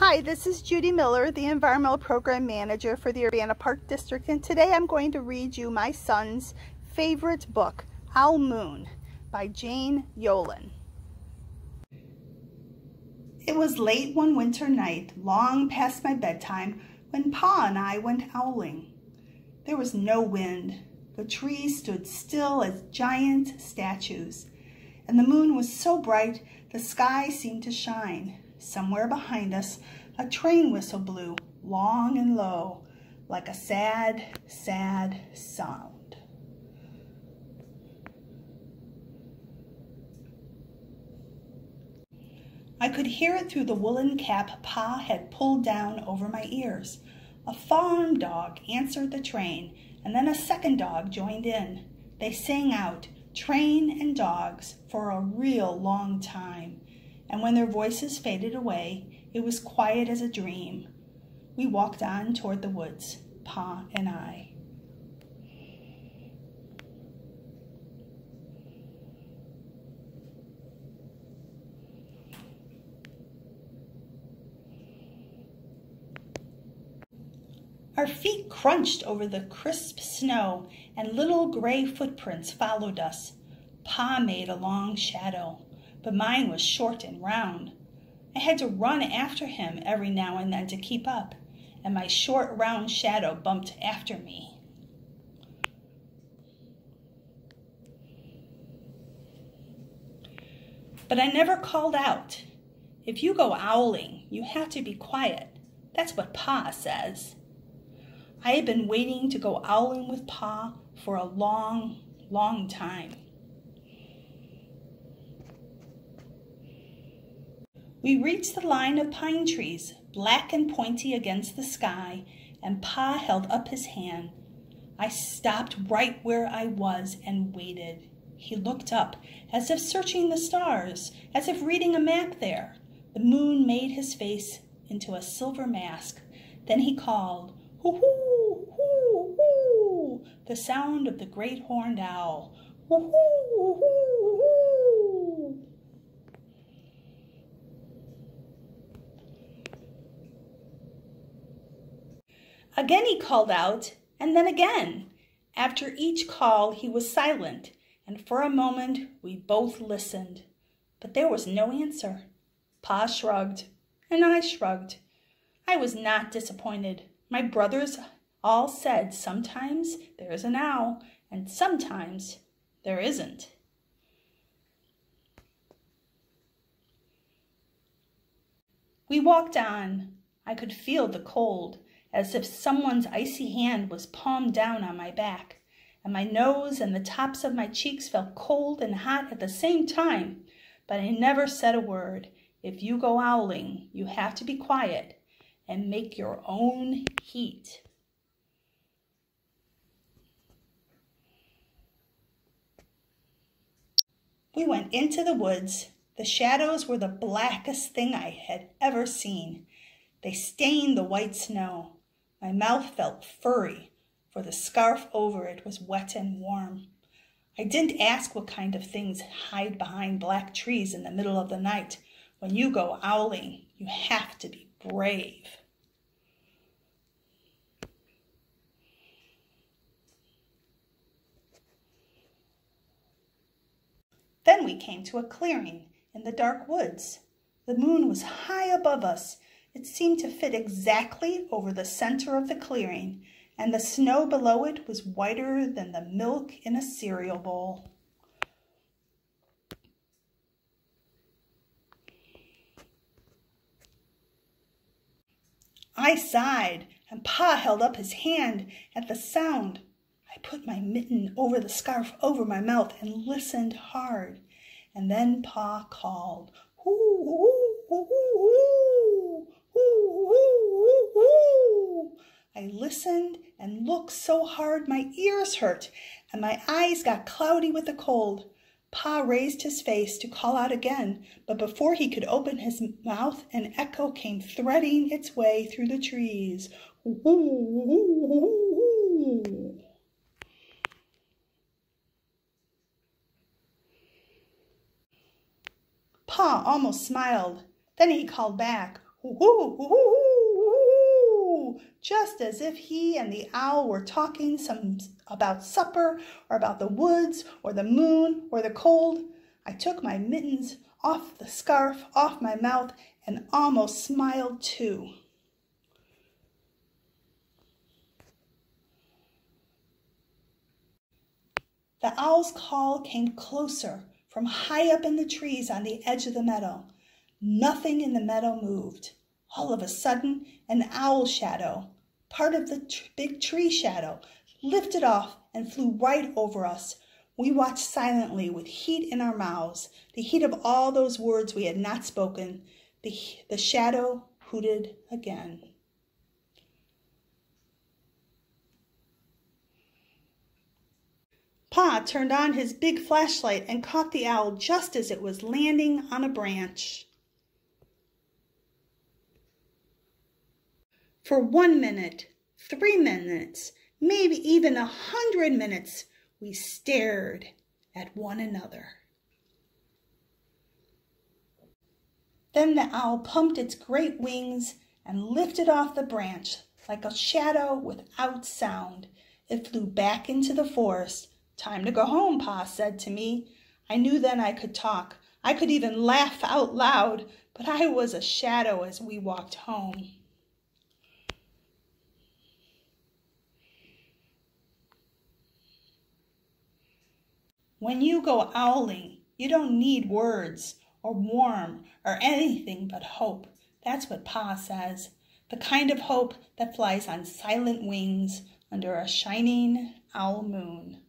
Hi, this is Judy Miller, the Environmental Program Manager for the Urbana Park District, and today I'm going to read you my son's favorite book, Owl Moon, by Jane Yolen. It was late one winter night, long past my bedtime, when Pa and I went owling. There was no wind. The trees stood still as giant statues, and the moon was so bright the sky seemed to shine. Somewhere behind us, a train whistle blew, long and low, like a sad, sad sound. I could hear it through the woolen cap Pa had pulled down over my ears. A farm dog answered the train, and then a second dog joined in. They sang out, train and dogs, for a real long time and when their voices faded away, it was quiet as a dream. We walked on toward the woods, Pa and I. Our feet crunched over the crisp snow, and little gray footprints followed us. Pa made a long shadow but mine was short and round. I had to run after him every now and then to keep up, and my short, round shadow bumped after me. But I never called out. If you go owling, you have to be quiet. That's what Pa says. I had been waiting to go owling with Pa for a long, long time. We reached the line of pine trees, black and pointy against the sky, and Pa held up his hand. I stopped right where I was and waited. He looked up, as if searching the stars, as if reading a map there. The moon made his face into a silver mask. Then he called, hoo hoo, hoo hoo, the sound of the great horned owl. Hoo hoo, hoo hoo. Again he called out, and then again. After each call he was silent, and for a moment we both listened. But there was no answer. Pa shrugged, and I shrugged. I was not disappointed. My brothers all said sometimes there is an owl, and sometimes there isn't. We walked on. I could feel the cold as if someone's icy hand was palmed down on my back, and my nose and the tops of my cheeks felt cold and hot at the same time. But I never said a word. If you go owling, you have to be quiet and make your own heat. We went into the woods. The shadows were the blackest thing I had ever seen. They stained the white snow. My mouth felt furry, for the scarf over it was wet and warm. I didn't ask what kind of things hide behind black trees in the middle of the night. When you go owling, you have to be brave. Then we came to a clearing in the dark woods. The moon was high above us it seemed to fit exactly over the center of the clearing, and the snow below it was whiter than the milk in a cereal bowl. I sighed, and Pa held up his hand at the sound. I put my mitten over the scarf over my mouth and listened hard. And then Pa called, hoo, hoo, hoo, hoo, hoo. I listened and looked so hard my ears hurt and my eyes got cloudy with the cold. Pa raised his face to call out again, but before he could open his mouth, an echo came threading its way through the trees. Ooh, ooh, ooh, Pa almost smiled. Then he called back, just as if he and the owl were talking some about supper or about the woods or the moon or the cold. I took my mittens off the scarf off my mouth and almost smiled too. The owl's call came closer from high up in the trees on the edge of the meadow. Nothing in the meadow moved. All of a sudden, an owl shadow, part of the big tree shadow, lifted off and flew right over us. We watched silently with heat in our mouths, the heat of all those words we had not spoken. The, the shadow hooted again. Pa turned on his big flashlight and caught the owl just as it was landing on a branch. For one minute, three minutes, maybe even a hundred minutes, we stared at one another. Then the owl pumped its great wings and lifted off the branch like a shadow without sound. It flew back into the forest. Time to go home, Pa said to me. I knew then I could talk. I could even laugh out loud, but I was a shadow as we walked home. When you go owling, you don't need words or warm or anything but hope. That's what Pa says. The kind of hope that flies on silent wings under a shining owl moon.